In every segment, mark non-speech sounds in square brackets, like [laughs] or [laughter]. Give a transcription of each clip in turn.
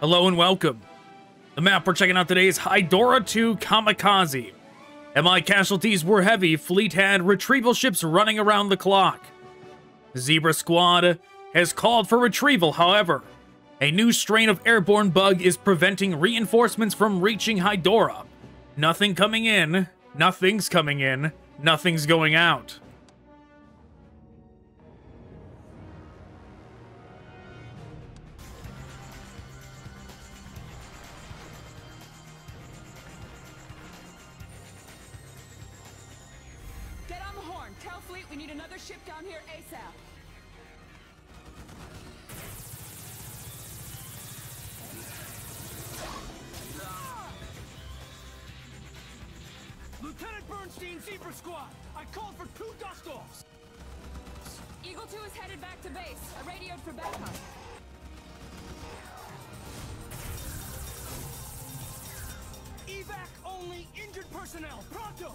Hello and welcome. The map we're checking out today is Hydora 2 Kamikaze. MI casualties were heavy, fleet had retrieval ships running around the clock. Zebra Squad has called for retrieval, however. A new strain of airborne bug is preventing reinforcements from reaching Hydora. Nothing coming in, nothing's coming in, nothing's going out. Squad! I called for two dust-offs! Eagle 2 is headed back to base. I radioed for backup. Evac only injured personnel! Pronto!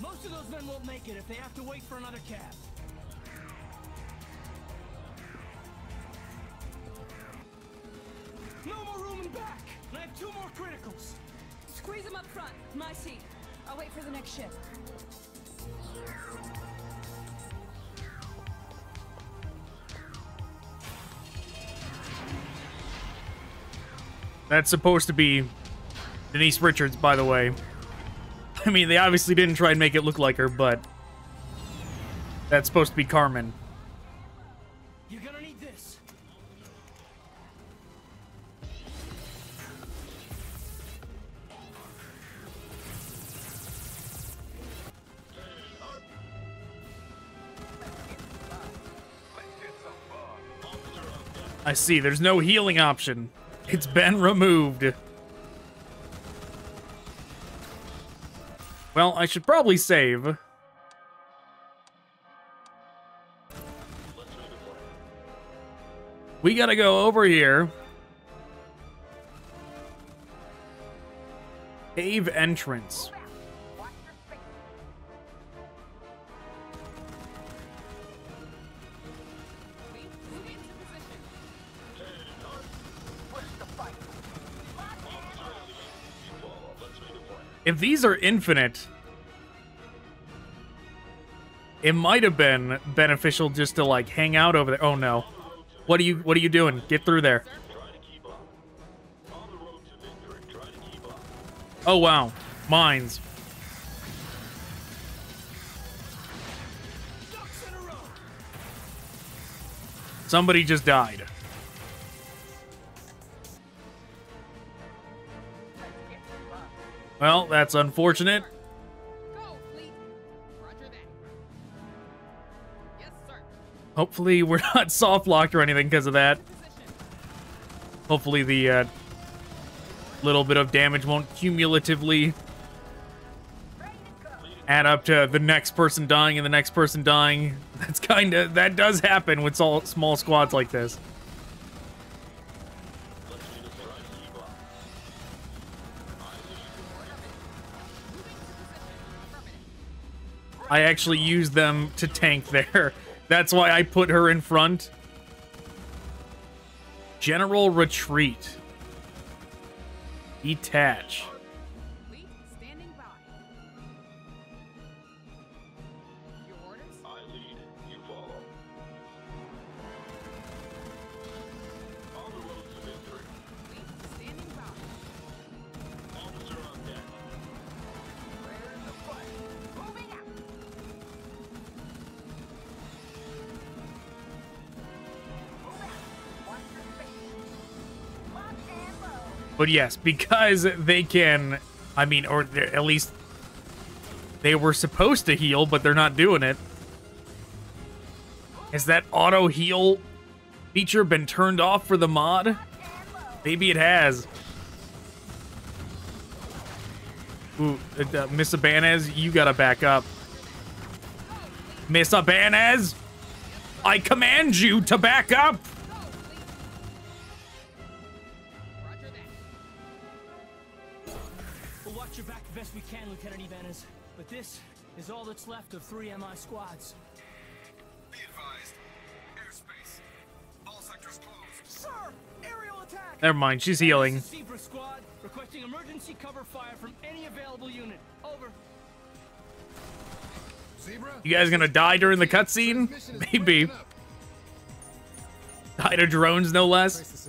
Most of those men won't make it if they have to wait for another cab. Two more criticals! Squeeze him up front. My seat. I'll wait for the next ship. That's supposed to be Denise Richards, by the way. I mean, they obviously didn't try and make it look like her, but that's supposed to be Carmen. I see, there's no healing option. It's been removed. Well, I should probably save. We gotta go over here. Cave entrance. If these are infinite, it might have been beneficial just to like hang out over there. Oh no. What are you what are you doing? Get through there. Oh wow. Mines. Somebody just died. Well, that's unfortunate. Hopefully we're [laughs] not soft locked or anything because of that. Hopefully the uh, little bit of damage won't cumulatively add up to the next person dying and the next person dying. [laughs] That's kind of that does happen with small squads like this. I actually used them to tank there. [laughs] That's why I put her in front. General retreat. Detach. But yes, because they can, I mean, or at least they were supposed to heal, but they're not doing it. Has that auto heal feature been turned off for the mod? Maybe it has. Ooh, uh, uh, Miss Ibanez, you gotta back up. Miss Ibanez, I command you to back up. best we can, Lieutenant Ibanez, but this is all that's left of three MI squads. Be advised. Airspace. All sectors closed. Sir! Aerial attack! Never mind, she's healing. Zebra squad requesting emergency cover fire from any available unit. Over. Zebra? You guys gonna die during the cutscene? Maybe. Hydra drones, no less.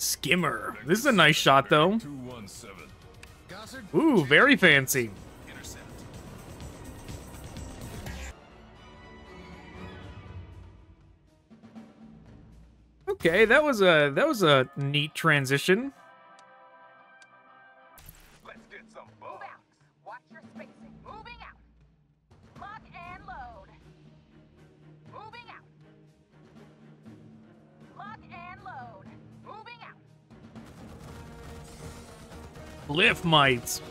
Skimmer. This is a nice shot, though. Ooh, very fancy. Okay, that was a that was a neat transition. Cliff mites.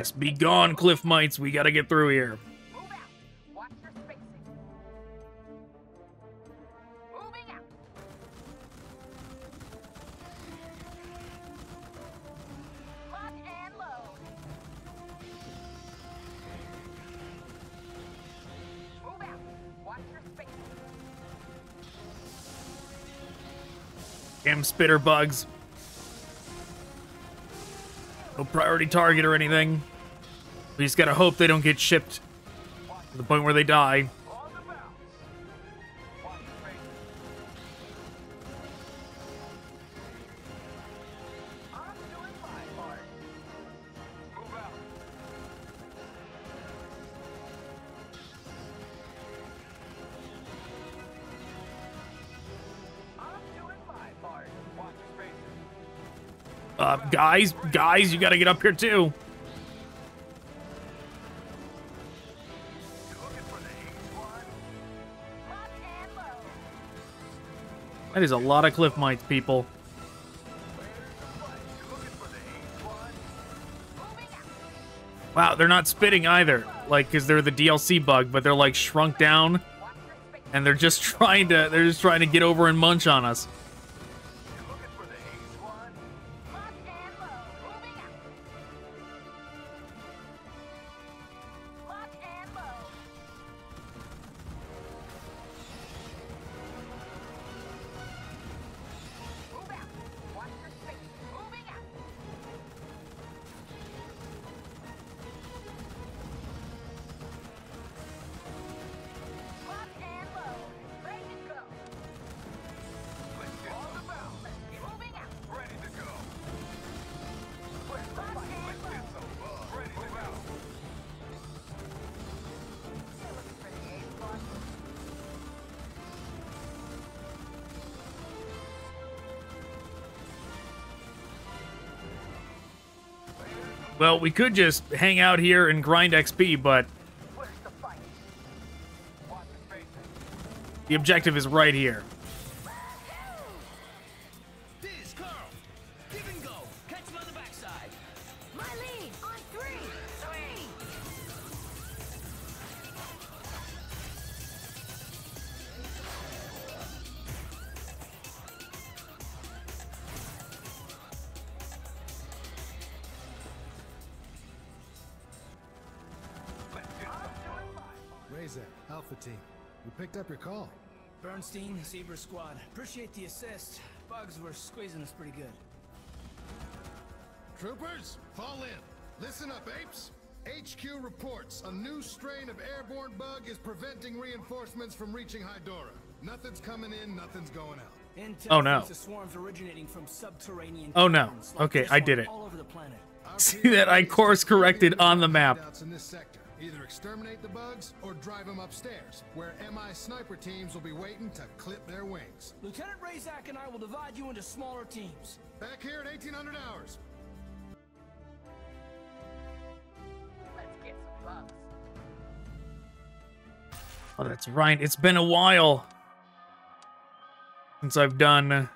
Yes, be gone, cliff mites. We gotta get through here. Move out. Watch your spacing. Moving out. Lock and load. Move out. Watch your spacing. Damn spitter bugs. No priority target or anything. We just gotta hope they don't get shipped to the point where they die. Uh, guys, guys, you gotta get up here too. That is a lot of cliff mites, people. Wow, they're not spitting either. Like, because they're the DLC bug, but they're like shrunk down, and they're just [laughs] trying to they're just trying to get over and munch on us. Well, we could just hang out here and grind XP, but the objective is right here. Bernstein, Zebra squad. Appreciate the assist. Bugs were squeezing us pretty good. Troopers, fall in. Listen up, apes. HQ reports a new strain of airborne bug is preventing reinforcements from reaching Hydora. Nothing's coming in, nothing's going out. Intel Oh, no. the swarms originating from subterranean Oh, no. caverns, like Okay, I did it. All over the planet. [laughs] See that I course corrected on the map. In this sector. Either exterminate the bugs or drive them upstairs, where MI sniper teams will be waiting to clip their wings. Lieutenant Razak and I will divide you into smaller teams. Back here at 1800 hours. Let's get some bugs. Oh, that's right. It's been a while since I've done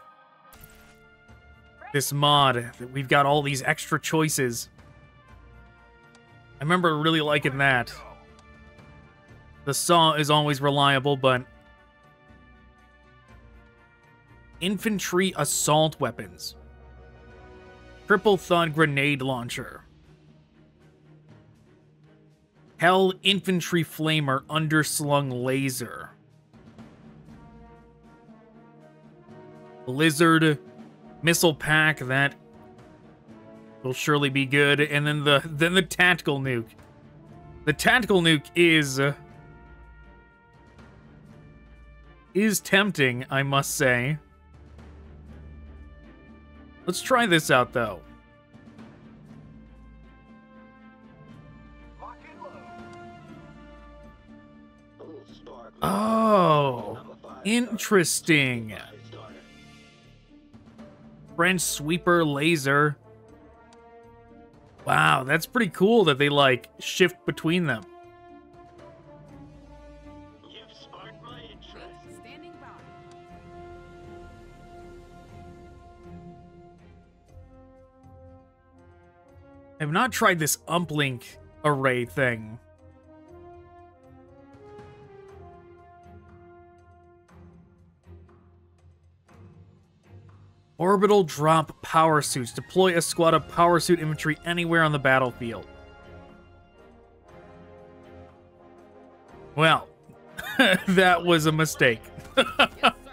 this mod. that We've got all these extra choices. I remember really liking that. The saw is always reliable, but infantry assault weapons. Triple thud grenade launcher. Hell infantry flamer underslung laser. Blizzard missile pack that will surely be good and then the then the tactical nuke. The tactical nuke is is tempting, I must say. Let's try this out though. Oh, interesting. French sweeper laser. Wow, that's pretty cool that they like shift between them. I've not tried this uplink array thing. Orbital drop power suits. Deploy a squad of power suit infantry anywhere on the battlefield. Well, [laughs] that was a mistake. [laughs]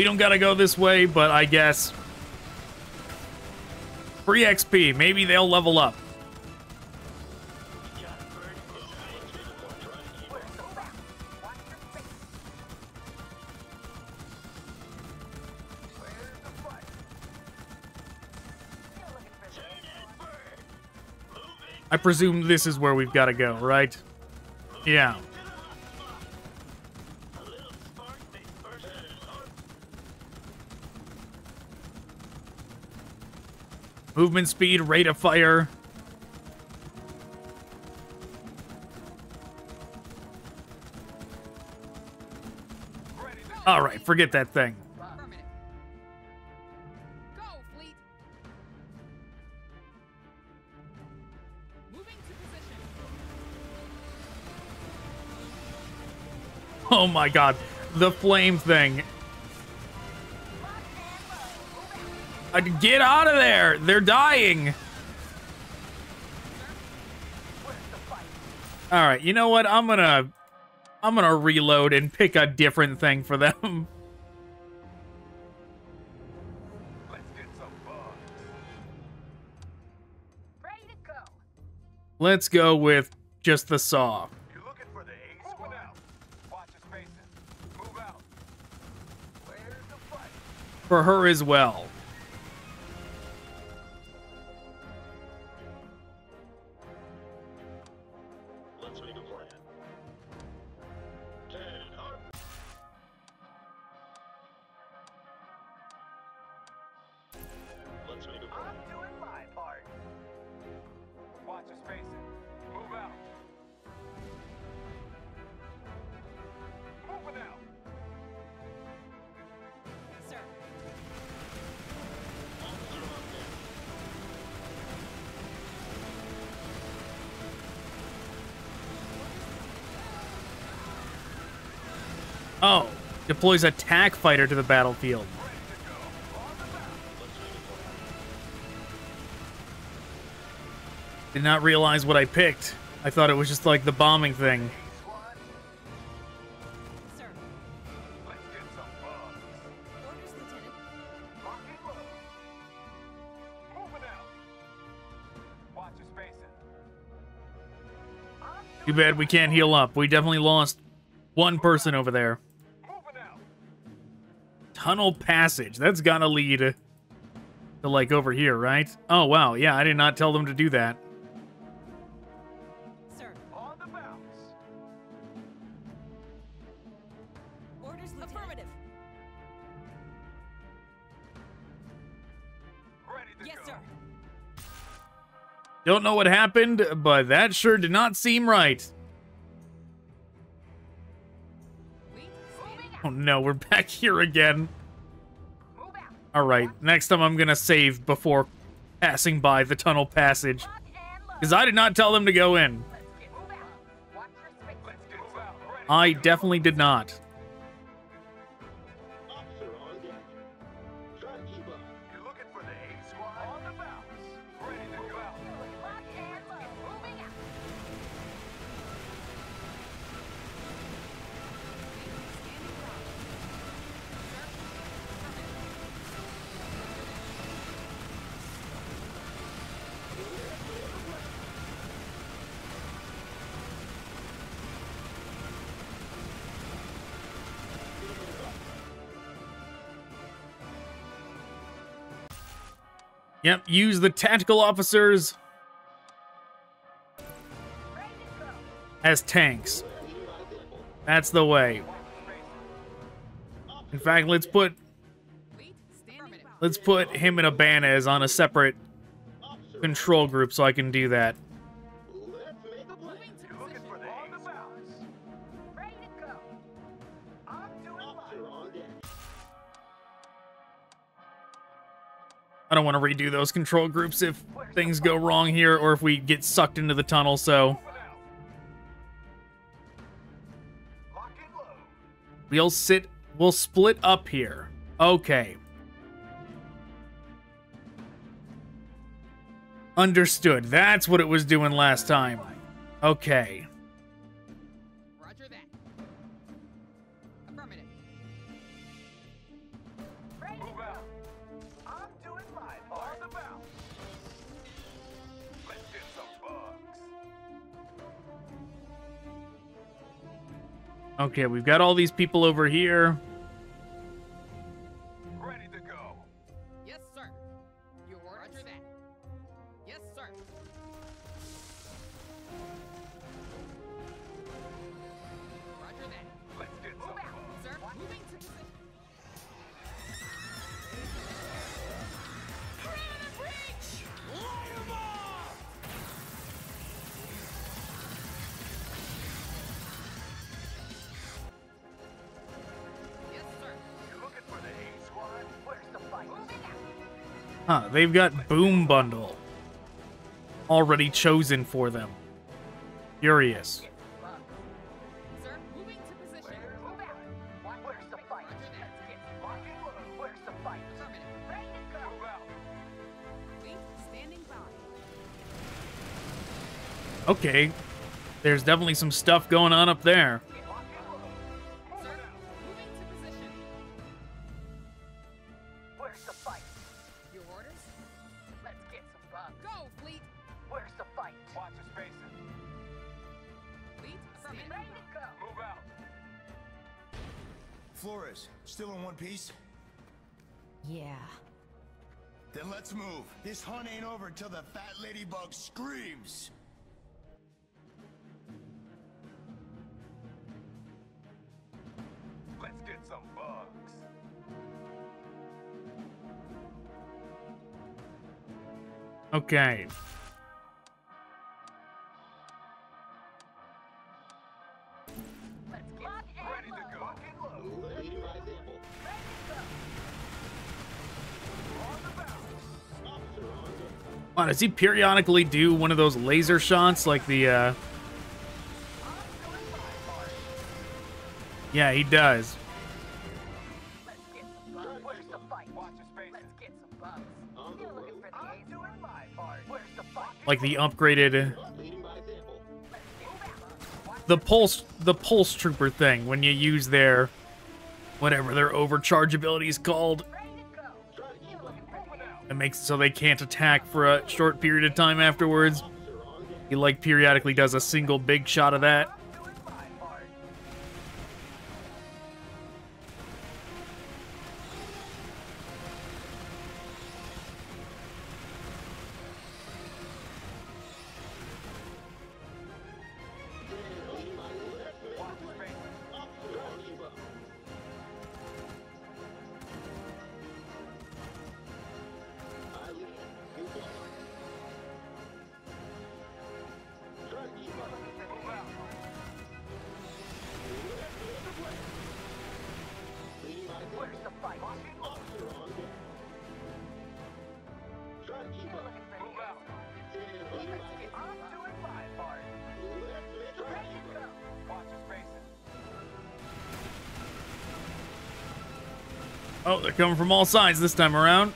We don't gotta go this way, but I guess. Free XP. Maybe they'll level up. I presume this is where we've gotta go, right? Yeah. Movement speed, rate of fire. All right, forget that thing. Oh my god, the flame thing. Uh, Get out of there! They're dying. All right, you know what? I'm gonna, I'm gonna reload and pick a different thing for them. Let's get some fun. Ready to go. Let's go with just the saw. For her as squad? Oh, deploys a TAC fighter to the battlefield. Did not realize what I picked. I thought it was just like the bombing thing. Too bad we can't heal up. We definitely lost one person over there tunnel passage. That's gonna lead to, like, over here, right? Oh, wow. Yeah, I did not tell them to do that. Sir. On the bounce. Orders, Lieutenant. Affirmative. yes, go. sir. Don't know what happened, but that sure did not seem right. [laughs] Oh no, we're back here again. Alright, next time I'm gonna save before passing by the tunnel passage. Lock and load. Because I did not tell them to go in. Let's get move out. Watch your space. Let's get move out. Ready. I definitely did not. Yep, use the tactical officers as tanks. That's the way. In fact, let's put let's put him and Ibanez on a separate control group so I can do that. Don't want to redo those control groups if things go wrong here or if we get sucked into the tunnel, so we'll sit we'll split up here. Okay. Understood. That's what it was doing last time. Okay. Okay, we've got all these people over here. Ready to go. Yes, sir. Your orders? Roger that. Yes, sir. Huh, they've got Boom Bundle already chosen for them. Furious. Okay. There's definitely some stuff going on up there. Flores, still in one piece? Yeah. Then let's move. This hunt ain't over until the fat ladybug screams. Let's get some bugs. Okay. Does he periodically do one of those laser shots like the uh Yeah, he does. Like the upgraded bugs. the pulse the pulse trooper thing when you use their whatever their overcharge ability is called. It makes it so they can't attack for a short period of time afterwards. He like periodically does a single big shot of that. Coming from all sides this time around.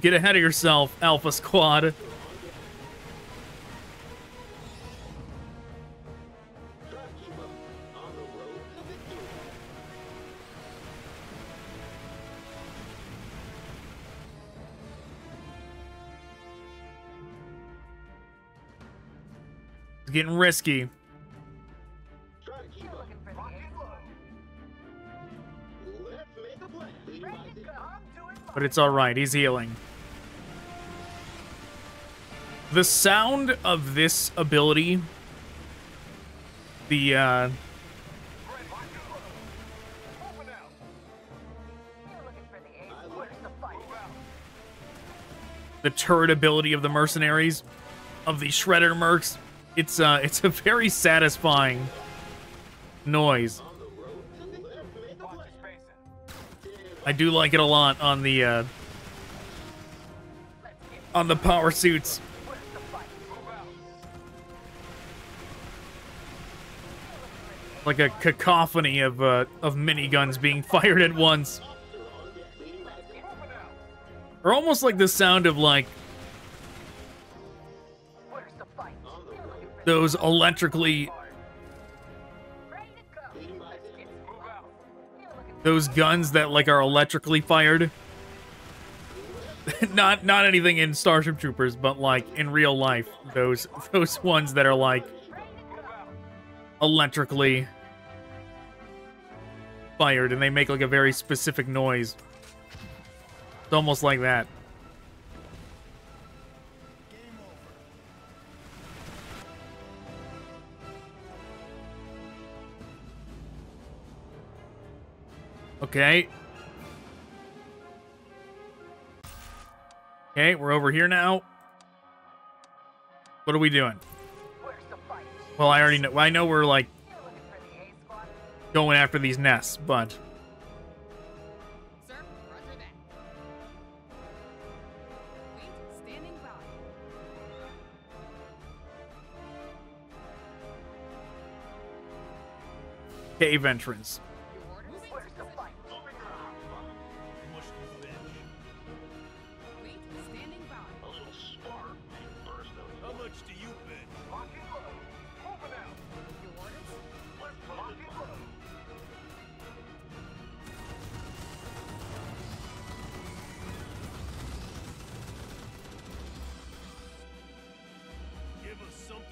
Get ahead of yourself, Alpha Squad. Getting risky. But it's alright, he's healing. The sound of this ability, the, uh, the turret ability of the mercenaries, of the shredder mercs, it's, uh, [laughs] it's a very satisfying noise. I do like it a lot on the, uh, on the power suits. Like a cacophony of, uh, of miniguns being [laughs] fired at once. Or almost like the sound of, like, those electrically those guns that like are electrically fired. [laughs] not not anything in Starship Troopers, but like in real life, those [laughs] those ones that are like electrically fired and they make like a very specific noise. It's almost like that. Okay. Okay, we're over here now. What are we doing? Where's the fight? Well, I already know. I know we're like You're looking for the ace squad. going after these nests, but Sir. Wait, cave entrance.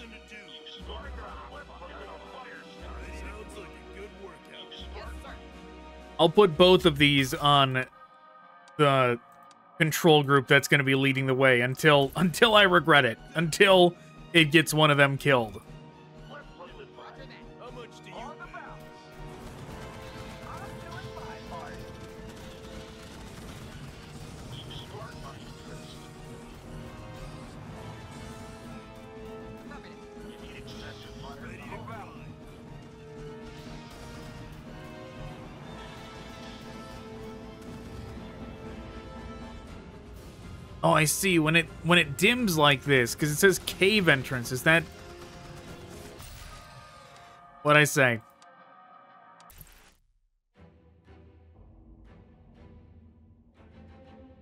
Us something to do. Spark a fire started. Sounds like a good workout. Yes, sir. I'll put both of these on the control group that's going to be leading the way until until I regret it. Until it gets one of them killed. Oh, I see. When it when it dims like this, because it says cave entrance, is that what I say?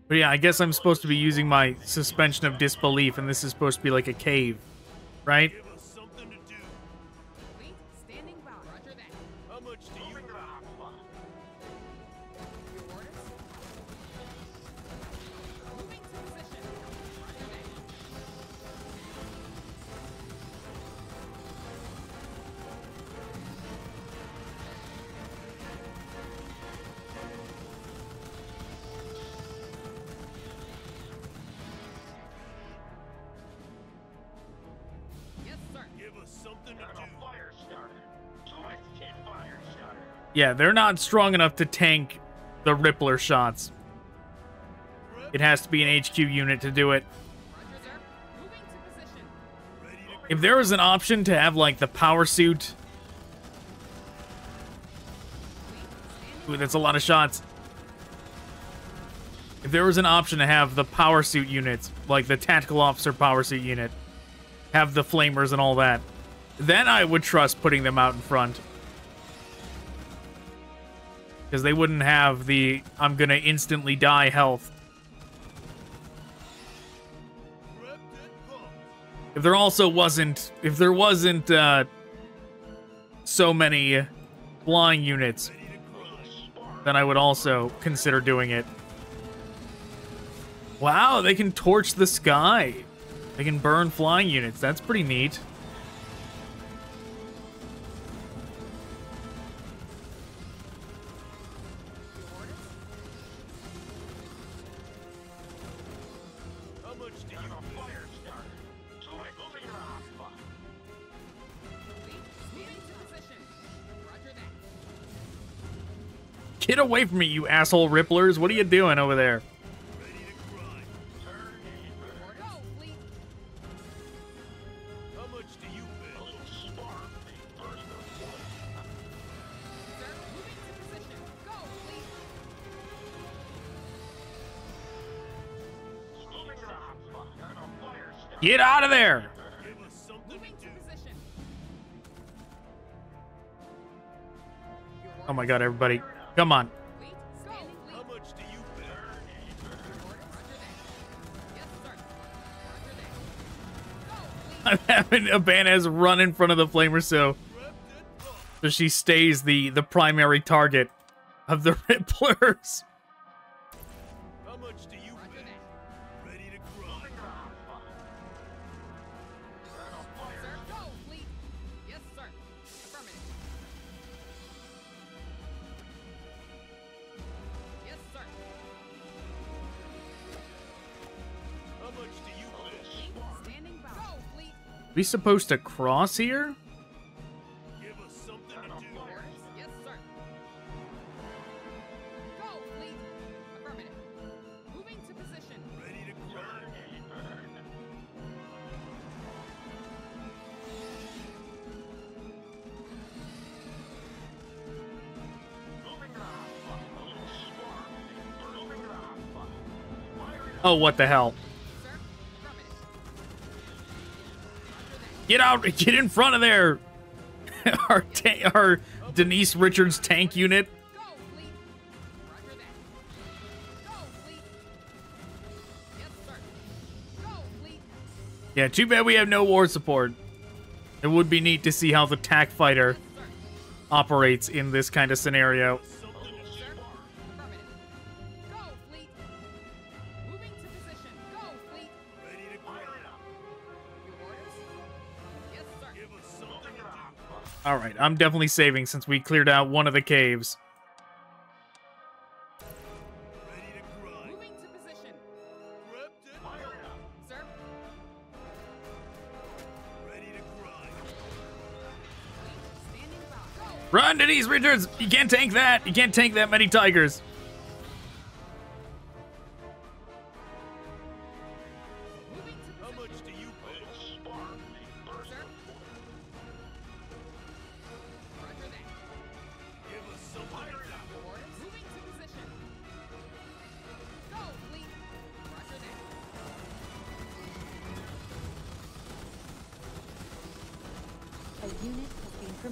But yeah, I guess I'm supposed to be using my suspension of disbelief, and this is supposed to be like a cave, right? Give us something to do. Wait, standing by. Roger that. How much do you Yeah, they're not strong enough to tank the Rippler shots. It has to be an HQ unit to do it. If there was an option to have, like, the power suit... Ooh, that's a lot of shots. If there was an option to have the power suit units, like the tactical officer power suit unit, have the flamers and all that, then I would trust putting them out in front. Because they wouldn't have the I'm gonna instantly die health. If there also wasn't, if there wasn't uh, so many flying units, then I would also consider doing it. Wow, they can torch the sky. They can burn flying units. That's pretty neat. Get away from me, you asshole ripplers. What are you doing over there? Get out of there! Oh my god, everybody. Come on. I'm having Ibanez run in front of the flamer so so she stays the the primary target of the [laughs] ripplers. We supposed to cross here? Give us something to Get out! Get in front of there! [laughs] our our Denise Richards tank unit. Yeah, too bad we have no war support. It would be neat to see how the TAC fighter operates in this kind of scenario. Do. All right, I'm definitely saving since we cleared out one of the caves. Run, Denise Richards! You can't tank that! You can't tank that many tigers! How much do you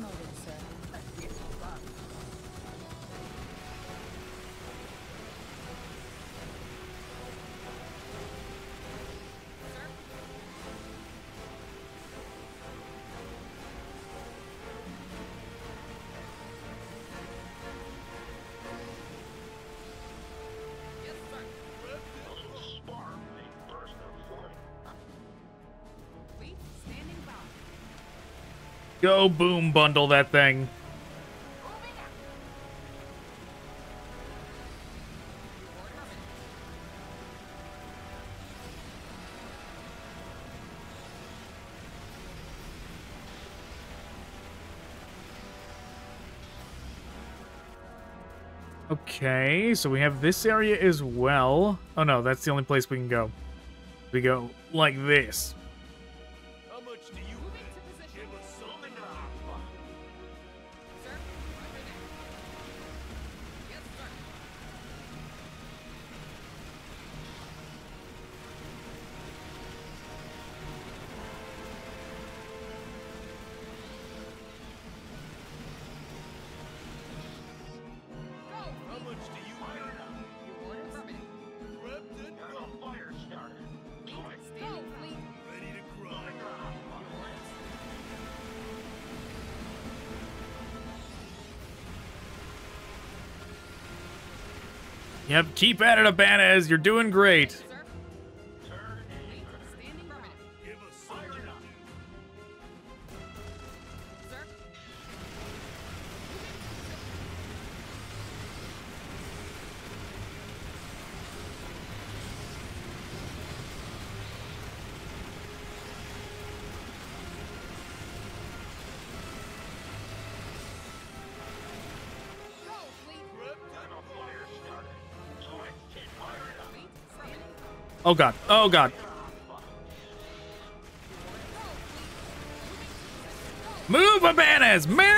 has Go boom bundle that thing. Okay, so we have this area as well. Oh no, that's the only place we can go. We go like this. Yep, keep at it, Ibanez. You're doing great. Oh god. Oh god. Move, Ibanez! Move!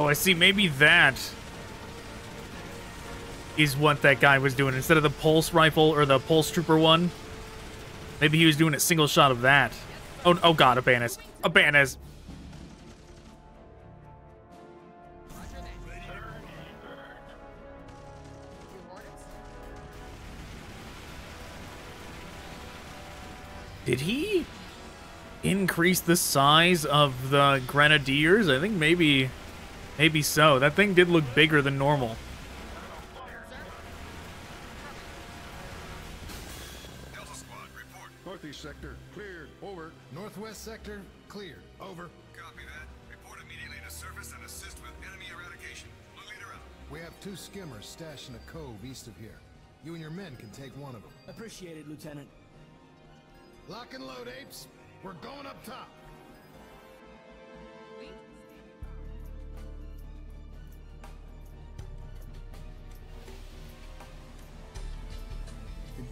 Oh, I see. Maybe that is what that guy was doing. Instead of the pulse rifle or the pulse trooper one, maybe he was doing a single shot of that. Oh, oh god. Roger that. Did he increase the size of the grenadiers? I think maybe, maybe so. That thing did look bigger than normal. Delta Squad, report. Northeast sector, cleared. Over. Northwest sector, cleared. Over. Copy that. Report immediately to surface and assist with enemy eradication. Blue leader out. We have two skimmers stashed in a cove east of here. You and your men can take one of them. Appreciate it, Lieutenant. Lock and load, apes. We're going up top.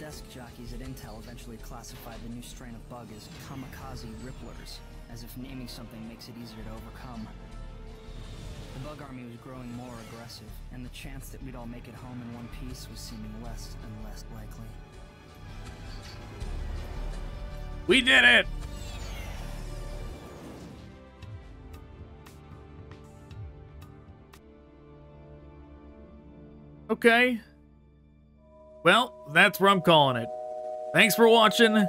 Desk jockeys at Intel eventually classified the new strain of bug as kamikaze ripplers, as if naming something makes it easier to overcome. The bug army was growing more aggressive, and the chance that we'd all make it home in one piece was seeming less and less likely. We did it! Okay. Well, that's where I'm calling it. Thanks for watching.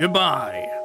Goodbye.